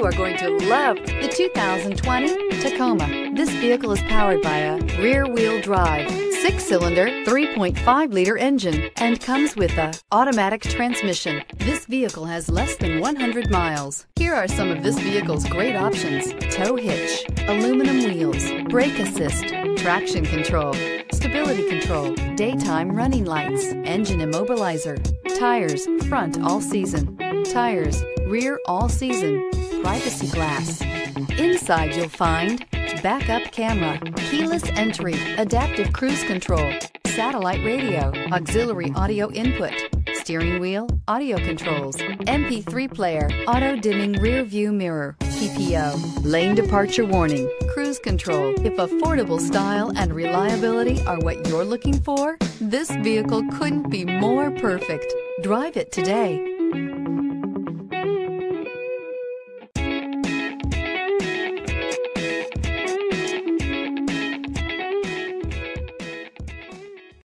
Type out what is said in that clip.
You are going to love the 2020 Tacoma. This vehicle is powered by a rear-wheel drive, six-cylinder, 3.5-liter engine, and comes with a automatic transmission. This vehicle has less than 100 miles. Here are some of this vehicle's great options. Tow hitch, aluminum wheels, brake assist, traction control, stability control, daytime running lights, engine immobilizer, tires, front all season, tires, rear all season, privacy glass. Inside you'll find backup camera, keyless entry, adaptive cruise control, satellite radio, auxiliary audio input, steering wheel, audio controls, MP3 player, auto dimming rear view mirror, PPO, lane departure warning, cruise control. If affordable style and reliability are what you're looking for, this vehicle couldn't be more perfect. Drive it today.